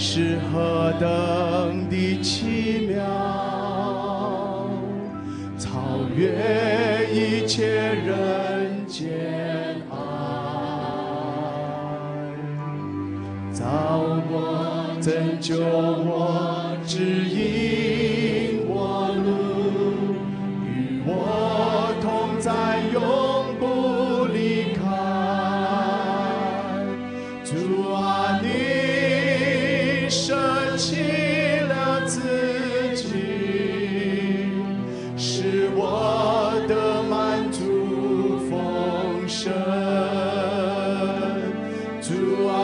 是何等的奇妙，超越一切人间爱，造我、拯救我、指引我路，与我同在，永不离开。主啊，你舍弃了自己，是我的满足丰盛。主啊。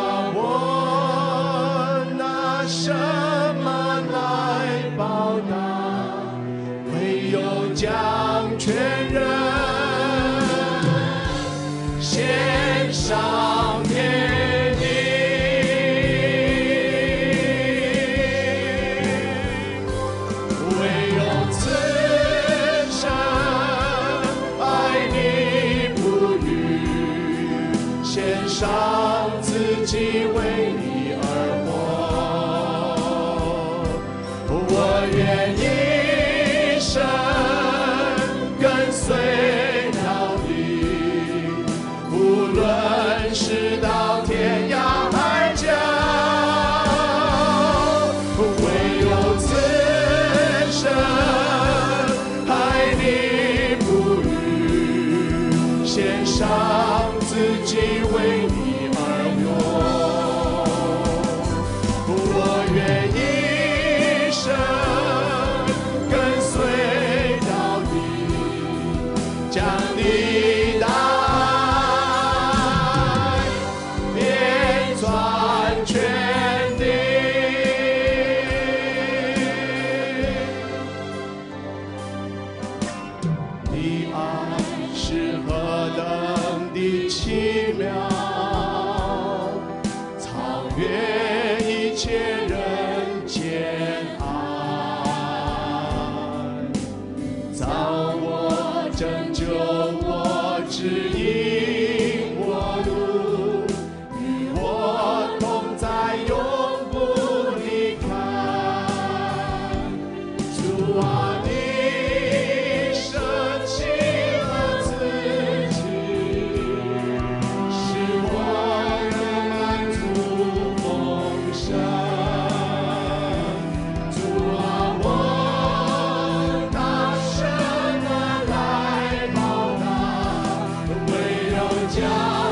献上自己为你而活。我愿一生跟随到底，无论是到天涯海角，唯有此生爱你不渝，献上自己的奇妙，超越一切人间爱，造我、拯救我、指引家。